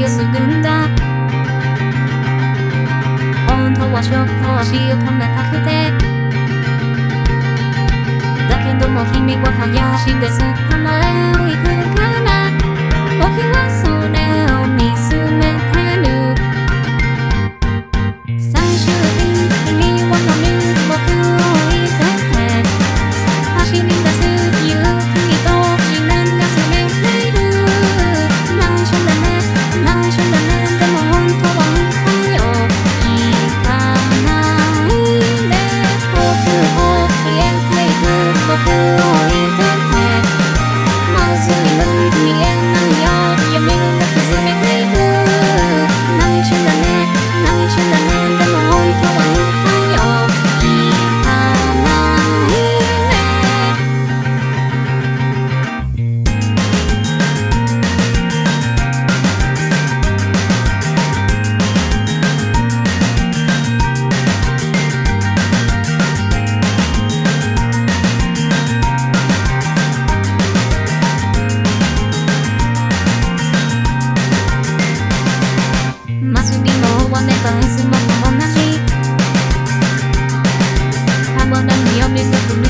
しすぐ本当はちょっと足を止めたくてだけども君は林ですえを行く family, but for me.